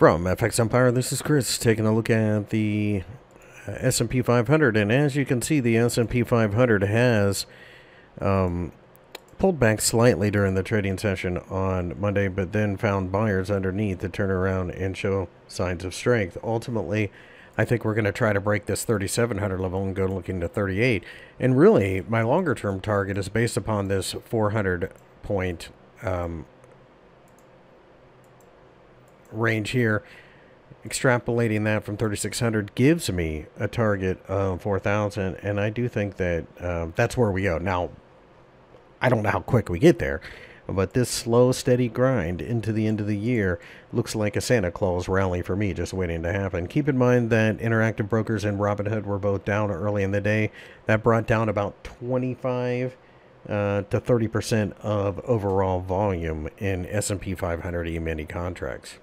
From FX Empire, this is Chris taking a look at the uh, S&P 500, and as you can see, the S&P 500 has um, pulled back slightly during the trading session on Monday, but then found buyers underneath to turn around and show signs of strength. Ultimately, I think we're going to try to break this 3,700 level and go looking to 38. And really, my longer term target is based upon this 400 point um, range here, extrapolating that from 3600 gives me a target of 4000 and I do think that um, that's where we go. Now, I don't know how quick we get there, but this slow, steady grind into the end of the year looks like a Santa Claus rally for me just waiting to happen. Keep in mind that Interactive Brokers and Robinhood were both down early in the day. That brought down about 25 uh, to 30% of overall volume in S&P 500 E-mini contracts.